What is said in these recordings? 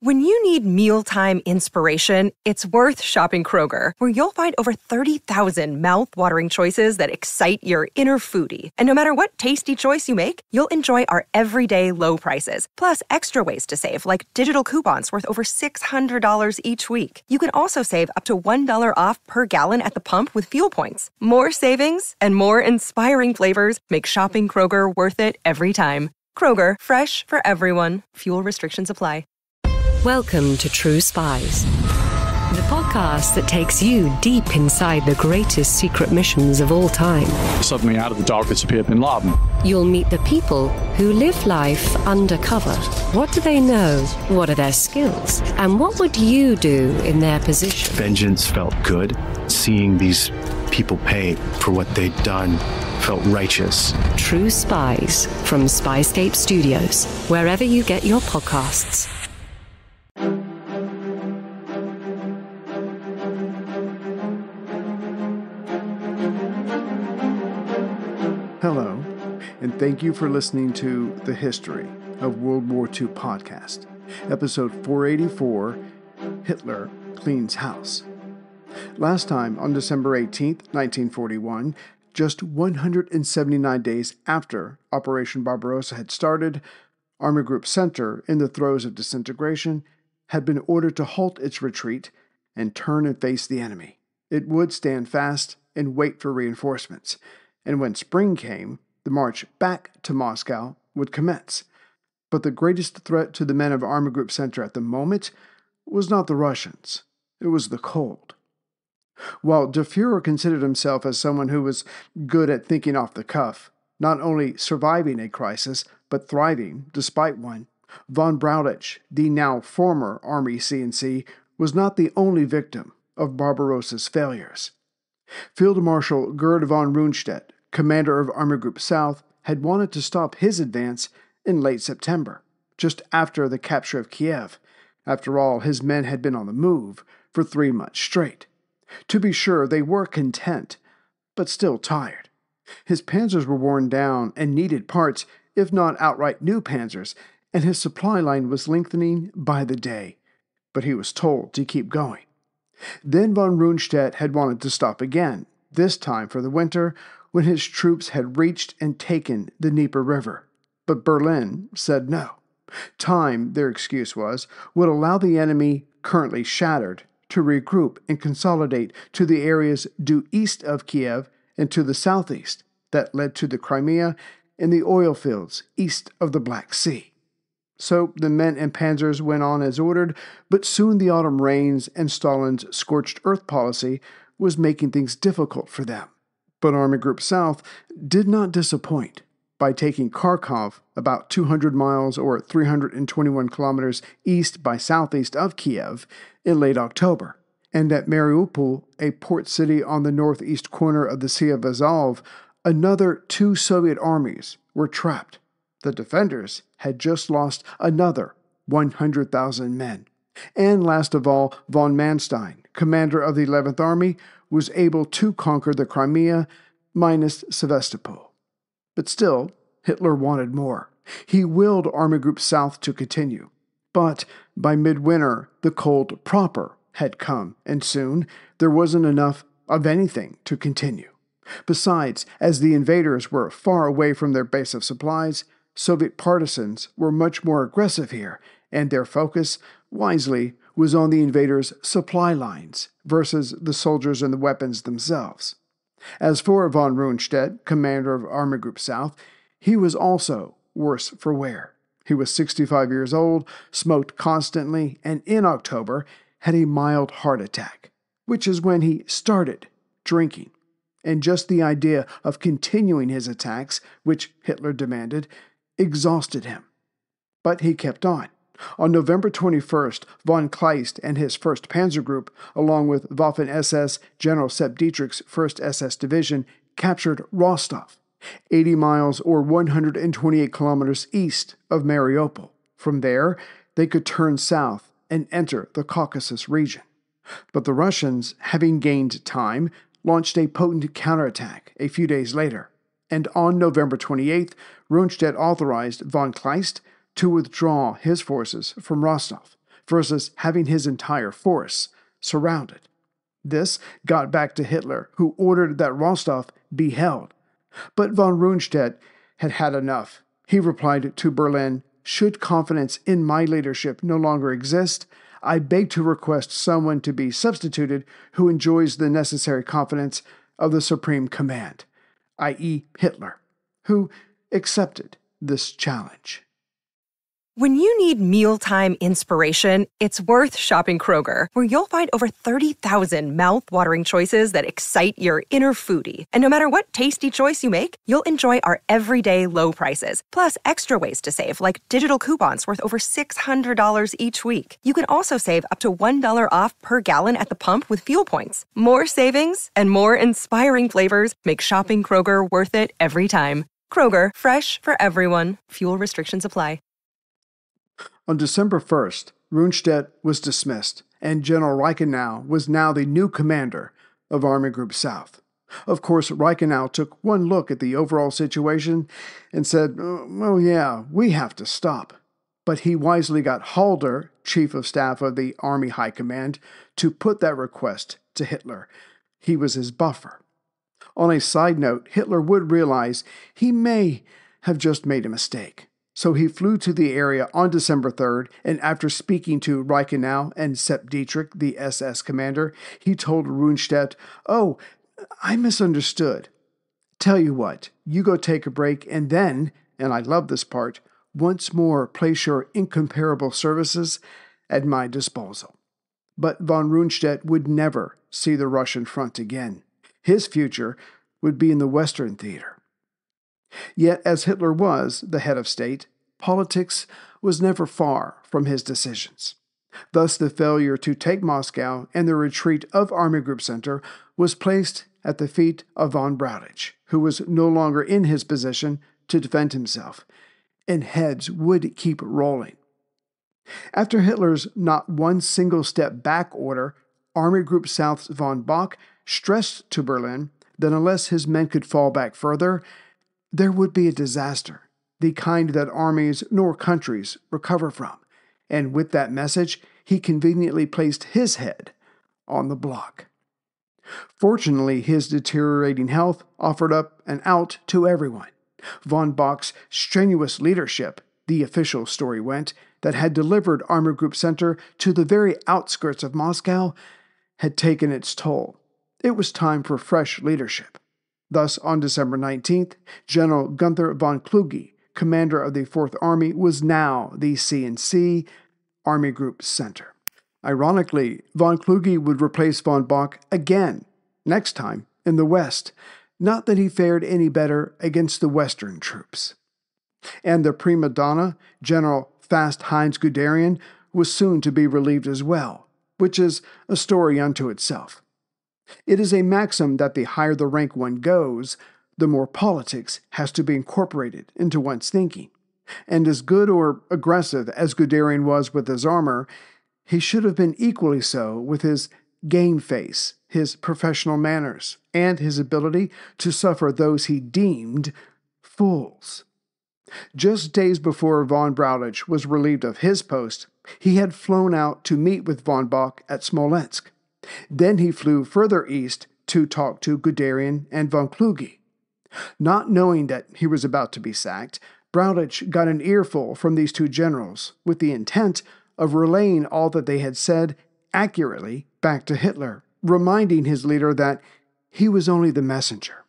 When you need mealtime inspiration, it's worth shopping Kroger, where you'll find over 30,000 mouthwatering choices that excite your inner foodie. And no matter what tasty choice you make, you'll enjoy our everyday low prices, plus extra ways to save, like digital coupons worth over $600 each week. You can also save up to $1 off per gallon at the pump with fuel points. More savings and more inspiring flavors make shopping Kroger worth it every time. Kroger, fresh for everyone. Fuel restrictions apply. Welcome to True Spies, the podcast that takes you deep inside the greatest secret missions of all time. Suddenly, out of the darkness appeared Bin Laden. You'll meet the people who live life undercover. What do they know? What are their skills? And what would you do in their position? Vengeance felt good. Seeing these people pay for what they'd done felt righteous. True Spies from Spyscape Studios, wherever you get your podcasts. Thank you for listening to The History of World War II podcast, episode 484 Hitler Cleans House. Last time, on December 18, 1941, just 179 days after Operation Barbarossa had started, Army Group Center, in the throes of disintegration, had been ordered to halt its retreat and turn and face the enemy. It would stand fast and wait for reinforcements, and when spring came, the march back to Moscow would commence. But the greatest threat to the men of Army Group Center at the moment was not the Russians, it was the cold. While Der Fuhrer considered himself as someone who was good at thinking off the cuff, not only surviving a crisis, but thriving despite one, von Brauchitsch, the now former Army CNC, was not the only victim of Barbarossa's failures. Field Marshal Gerd von Rundstedt, commander of Army Group South, had wanted to stop his advance in late September, just after the capture of Kiev. After all, his men had been on the move for three months straight. To be sure, they were content, but still tired. His panzers were worn down and needed parts, if not outright new panzers, and his supply line was lengthening by the day. But he was told to keep going. Then von Rundstedt had wanted to stop again, this time for the winter, when his troops had reached and taken the Dnieper River. But Berlin said no. Time, their excuse was, would allow the enemy, currently shattered, to regroup and consolidate to the areas due east of Kiev and to the southeast that led to the Crimea and the oil fields east of the Black Sea. So the men and panzers went on as ordered, but soon the autumn rains and Stalin's scorched earth policy was making things difficult for them. But Army Group South did not disappoint by taking Kharkov, about 200 miles or 321 kilometers east by southeast of Kiev, in late October. And at Mariupol, a port city on the northeast corner of the Sea of Azov, another two Soviet armies were trapped. The defenders had just lost another 100,000 men. And last of all, von Manstein, commander of the 11th Army, was able to conquer the Crimea minus Sevastopol. But still, Hitler wanted more. He willed Army Group South to continue. But by midwinter, the cold proper had come, and soon there wasn't enough of anything to continue. Besides, as the invaders were far away from their base of supplies, Soviet partisans were much more aggressive here, and their focus, wisely, was on the invaders' supply lines versus the soldiers and the weapons themselves. As for von Rundstedt, commander of Army Group South, he was also worse for wear. He was 65 years old, smoked constantly, and in October had a mild heart attack, which is when he started drinking. And just the idea of continuing his attacks, which Hitler demanded, exhausted him. But he kept on. On November 21st, von Kleist and his 1st Panzer Group, along with Waffen SS General Sepp Dietrich's 1st SS Division, captured Rostov, 80 miles or 128 kilometers east of Mariupol. From there, they could turn south and enter the Caucasus region. But the Russians, having gained time, launched a potent counterattack a few days later, and on November 28th, Rundstedt authorized von Kleist to withdraw his forces from Rostov, versus having his entire force surrounded. This got back to Hitler, who ordered that Rostov be held. But von Rundstedt had had enough. He replied to Berlin Should confidence in my leadership no longer exist, I beg to request someone to be substituted who enjoys the necessary confidence of the Supreme Command, i.e., Hitler, who accepted this challenge. When you need mealtime inspiration, it's worth shopping Kroger, where you'll find over 30,000 mouthwatering choices that excite your inner foodie. And no matter what tasty choice you make, you'll enjoy our everyday low prices, plus extra ways to save, like digital coupons worth over $600 each week. You can also save up to $1 off per gallon at the pump with fuel points. More savings and more inspiring flavors make shopping Kroger worth it every time. Kroger, fresh for everyone. Fuel restrictions apply. On December 1st, Rundstedt was dismissed, and General Reichenau was now the new commander of Army Group South. Of course, Reichenau took one look at the overall situation and said, Oh, yeah, we have to stop. But he wisely got Halder, Chief of Staff of the Army High Command, to put that request to Hitler. He was his buffer. On a side note, Hitler would realize he may have just made a mistake. So he flew to the area on December 3rd, and after speaking to Reichenau and Sepp Dietrich, the SS commander, he told Rundstedt, Oh, I misunderstood. Tell you what, you go take a break, and then, and I love this part, once more place your incomparable services at my disposal. But von Rundstedt would never see the Russian front again. His future would be in the Western Theater. Yet, as Hitler was the head of state, politics was never far from his decisions. Thus, the failure to take Moscow and the retreat of Army Group Center was placed at the feet of von Brauchitsch, who was no longer in his position to defend himself, and heads would keep rolling. After Hitler's not one single step back order, Army Group South's von Bock stressed to Berlin that unless his men could fall back further, there would be a disaster, the kind that armies nor countries recover from. And with that message, he conveniently placed his head on the block. Fortunately, his deteriorating health offered up an out to everyone. Von Bock's strenuous leadership, the official story went, that had delivered Army Group Center to the very outskirts of Moscow, had taken its toll. It was time for fresh leadership. Thus, on December 19th, General Gunther von Kluge, commander of the Fourth Army, was now the CNC Army Group Center. Ironically, von Kluge would replace von Bock again, next time in the West. Not that he fared any better against the Western troops. And the prima donna, General Fast Heinz Guderian, was soon to be relieved as well, which is a story unto itself. It is a maxim that the higher the rank one goes, the more politics has to be incorporated into one's thinking. And as good or aggressive as Guderian was with his armor, he should have been equally so with his game face, his professional manners, and his ability to suffer those he deemed fools. Just days before von Brauchitsch was relieved of his post, he had flown out to meet with von Bock at Smolensk. Then he flew further east to talk to Guderian and von Kluge. Not knowing that he was about to be sacked, Brauchitsch got an earful from these two generals with the intent of relaying all that they had said accurately back to Hitler, reminding his leader that he was only the messenger.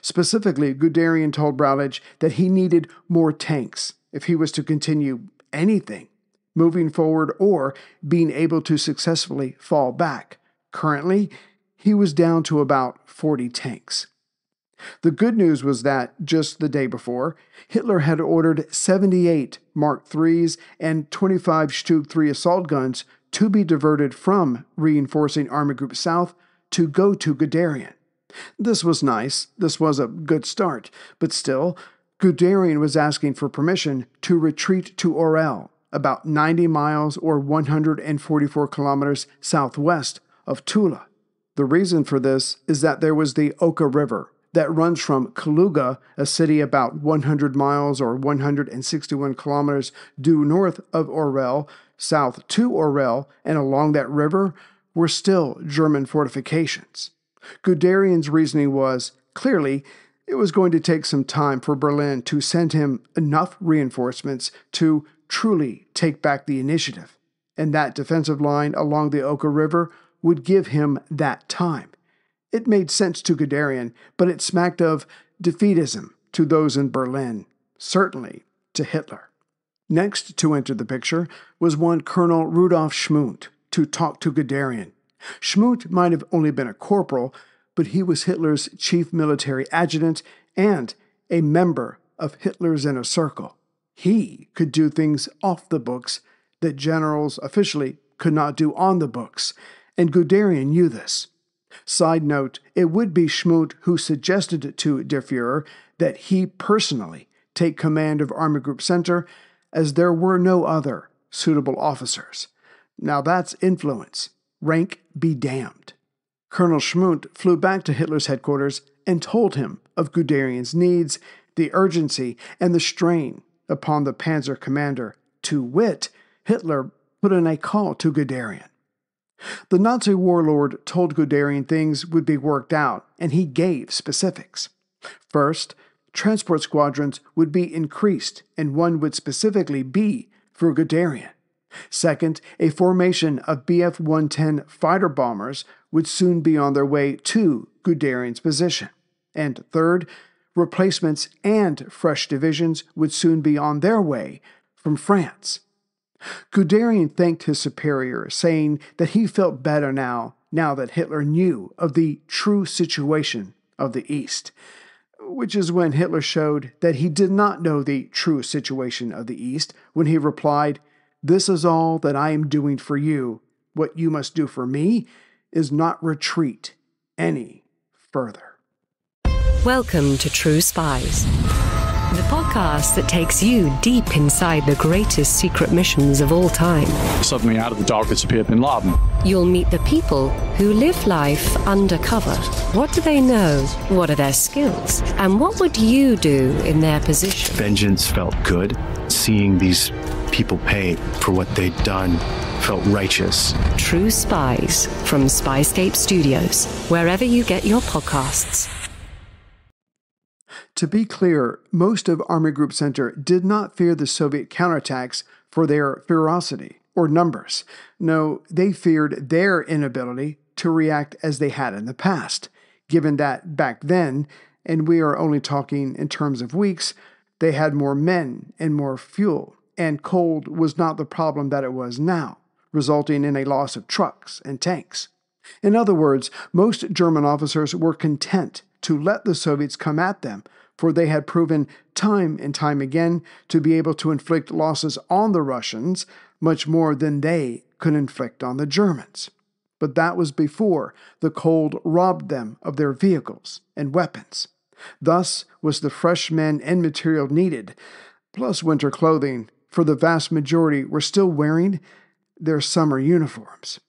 Specifically, Guderian told Brauchitsch that he needed more tanks if he was to continue anything, moving forward or being able to successfully fall back. Currently, he was down to about 40 tanks. The good news was that, just the day before, Hitler had ordered 78 Mark IIIs and 25 Stug 3 assault guns to be diverted from reinforcing Army Group South to go to Guderian. This was nice, this was a good start, but still, Guderian was asking for permission to retreat to Orel, about 90 miles or 144 kilometers southwest of Tula. The reason for this is that there was the Oka River that runs from Kaluga, a city about 100 miles or 161 kilometers due north of Orel, south to Orel, and along that river were still German fortifications. Guderian's reasoning was clearly it was going to take some time for Berlin to send him enough reinforcements to truly take back the initiative, and that defensive line along the Oka River would give him that time. It made sense to Guderian, but it smacked of defeatism to those in Berlin, certainly to Hitler. Next to enter the picture was one Colonel Rudolf Schmundt to talk to Guderian. Schmundt might have only been a corporal, but he was Hitler's chief military adjutant and a member of Hitler's inner circle. He could do things off the books that generals officially could not do on the books, and Guderian knew this. Side note, it would be Schmundt who suggested to Der Fuhrer that he personally take command of Army Group Center, as there were no other suitable officers. Now that's influence. Rank be damned. Colonel Schmundt flew back to Hitler's headquarters and told him of Guderian's needs, the urgency, and the strain upon the panzer commander. To wit, Hitler put in a call to Guderian. The Nazi warlord told Guderian things would be worked out, and he gave specifics. First, transport squadrons would be increased, and one would specifically be for Guderian. Second, a formation of Bf 110 fighter bombers would soon be on their way to Guderian's position. And third, replacements and fresh divisions would soon be on their way from France. Guderian thanked his superior, saying that he felt better now, now that Hitler knew of the true situation of the East. Which is when Hitler showed that he did not know the true situation of the East when he replied, This is all that I am doing for you. What you must do for me is not retreat any further. Welcome to True Spies, the podcast that takes you deep inside the greatest secret missions of all time. Suddenly, out of the darkness appeared Bin Laden. You'll meet the people who live life undercover. What do they know? What are their skills? And what would you do in their position? Vengeance felt good. Seeing these people pay for what they'd done felt righteous. True Spies from Spyscape Studios, wherever you get your podcasts. To be clear, most of Army Group Center did not fear the Soviet counterattacks for their ferocity or numbers. No, they feared their inability to react as they had in the past, given that back then, and we are only talking in terms of weeks, they had more men and more fuel, and cold was not the problem that it was now, resulting in a loss of trucks and tanks. In other words, most German officers were content to let the Soviets come at them for they had proven time and time again to be able to inflict losses on the Russians much more than they could inflict on the Germans. But that was before the cold robbed them of their vehicles and weapons. Thus was the fresh men and material needed, plus winter clothing, for the vast majority were still wearing their summer uniforms.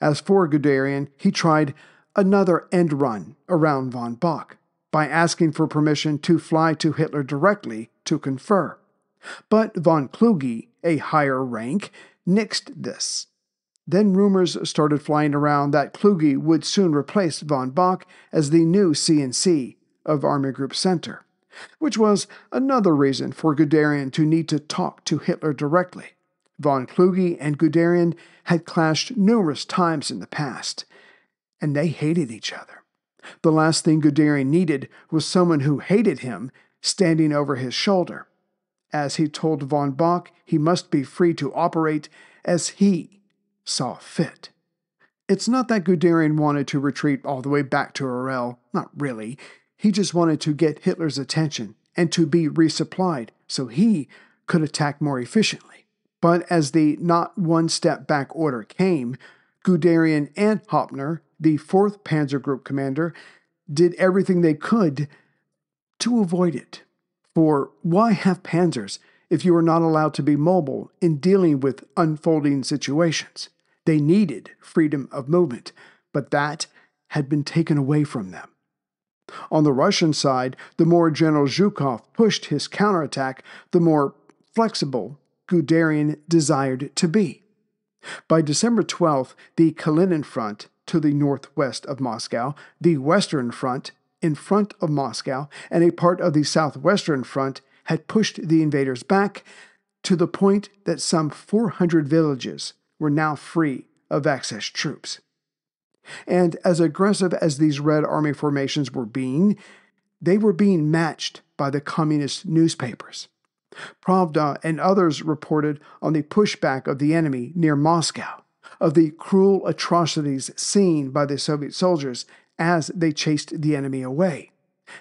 As for Guderian, he tried another end run around von Bock by asking for permission to fly to Hitler directly to confer. But von Kluge, a higher rank, nixed this. Then rumors started flying around that Kluge would soon replace von Bock as the new CNC of Army Group Center, which was another reason for Guderian to need to talk to Hitler directly. Von Kluge and Guderian had clashed numerous times in the past, and they hated each other. The last thing Guderian needed was someone who hated him standing over his shoulder. As he told von Bock, he must be free to operate as he saw fit. It's not that Guderian wanted to retreat all the way back to Orel, not really. He just wanted to get Hitler's attention and to be resupplied so he could attack more efficiently. But as the not one step back order came, Guderian and Hoepner the 4th Panzer Group commander, did everything they could to avoid it. For why have panzers if you are not allowed to be mobile in dealing with unfolding situations? They needed freedom of movement, but that had been taken away from them. On the Russian side, the more General Zhukov pushed his counterattack, the more flexible Guderian desired to be. By December 12th, the Kalinin Front to the northwest of Moscow, the Western Front in front of Moscow, and a part of the Southwestern Front had pushed the invaders back to the point that some 400 villages were now free of Axis troops. And as aggressive as these Red Army formations were being, they were being matched by the communist newspapers. Pravda and others reported on the pushback of the enemy near Moscow, of the cruel atrocities seen by the Soviet soldiers as they chased the enemy away.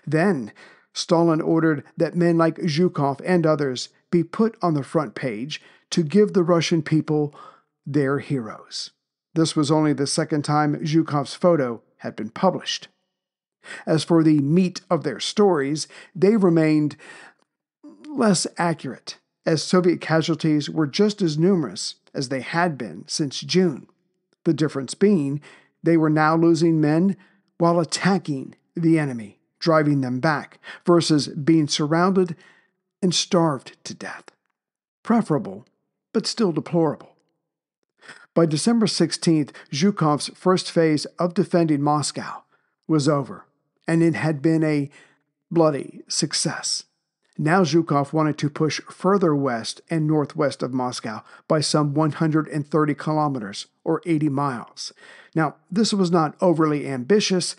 Then, Stalin ordered that men like Zhukov and others be put on the front page to give the Russian people their heroes. This was only the second time Zhukov's photo had been published. As for the meat of their stories, they remained less accurate, as Soviet casualties were just as numerous as they had been since June. The difference being they were now losing men while attacking the enemy, driving them back, versus being surrounded and starved to death. Preferable, but still deplorable. By December 16th, Zhukov's first phase of defending Moscow was over, and it had been a bloody success. Now Zhukov wanted to push further west and northwest of Moscow by some 130 kilometers or 80 miles. Now, this was not overly ambitious,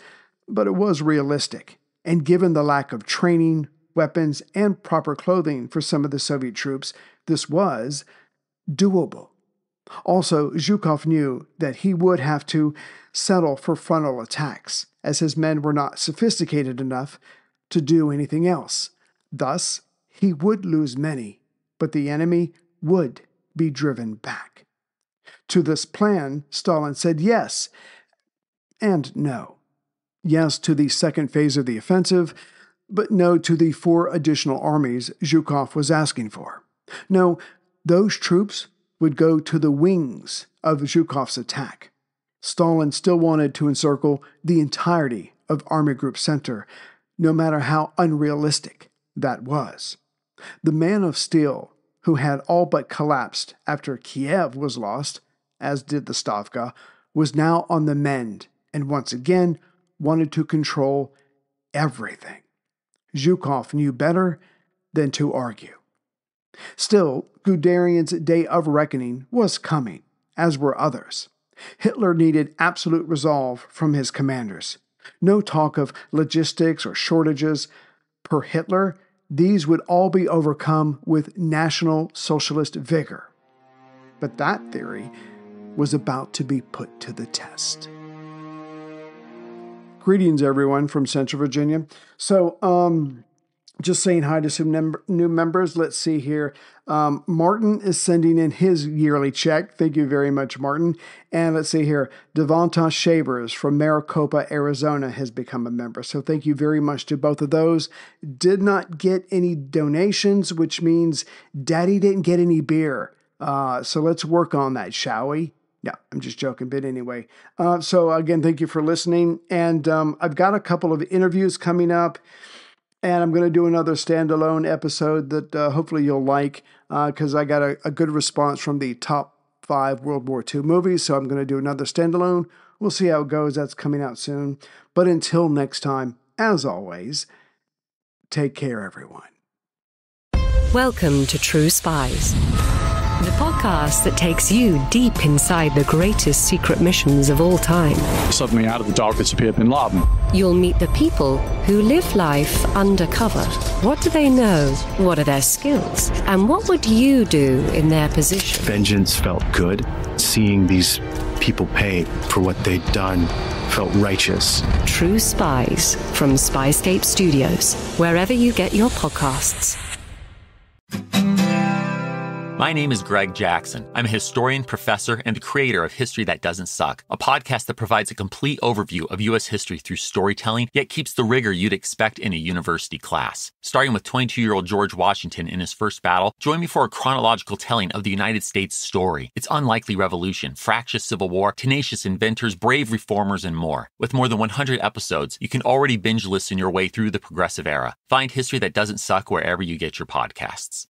but it was realistic. And given the lack of training, weapons, and proper clothing for some of the Soviet troops, this was doable. Also, Zhukov knew that he would have to settle for frontal attacks, as his men were not sophisticated enough to do anything else. Thus, he would lose many, but the enemy would be driven back. To this plan, Stalin said yes and no. Yes to the second phase of the offensive, but no to the four additional armies Zhukov was asking for. No, those troops would go to the wings of Zhukov's attack. Stalin still wanted to encircle the entirety of Army Group Center, no matter how unrealistic that was. The Man of Steel, who had all but collapsed after Kiev was lost, as did the Stavka, was now on the mend and once again wanted to control everything. Zhukov knew better than to argue. Still, Guderian's day of reckoning was coming, as were others. Hitler needed absolute resolve from his commanders. No talk of logistics or shortages. Per Hitler, these would all be overcome with National Socialist vigor. But that theory was about to be put to the test. Greetings, everyone from Central Virginia. So, um, just saying hi to some new members. Let's see here. Um, Martin is sending in his yearly check. Thank you very much, Martin. And let's see here. Devonta Shavers from Maricopa, Arizona has become a member. So thank you very much to both of those. Did not get any donations, which means Daddy didn't get any beer. Uh, so let's work on that, shall we? No, I'm just joking, but anyway. Uh, so again, thank you for listening. And um, I've got a couple of interviews coming up. And I'm going to do another standalone episode that uh, hopefully you'll like because uh, I got a, a, good response from the top five World War II movies. So I'm going to do another standalone. We'll see how it goes. That's coming out soon. But until next time, as always, take care, everyone. Welcome to True Spies the podcast that takes you deep inside the greatest secret missions of all time. Suddenly, out of the darkness appeared Bin Laden. You'll meet the people who live life undercover. What do they know? What are their skills? And what would you do in their position? Vengeance felt good. Seeing these people pay for what they'd done felt righteous. True Spies from Spyscape Studios, wherever you get your podcasts. My name is Greg Jackson. I'm a historian, professor, and the creator of History That Doesn't Suck, a podcast that provides a complete overview of U.S. history through storytelling, yet keeps the rigor you'd expect in a university class. Starting with 22 year old George Washington in his first battle, join me for a chronological telling of the United States story, its unlikely revolution, fractious civil war, tenacious inventors, brave reformers, and more. With more than 100 episodes, you can already binge listen your way through the progressive era. Find History That Doesn't Suck wherever you get your podcasts.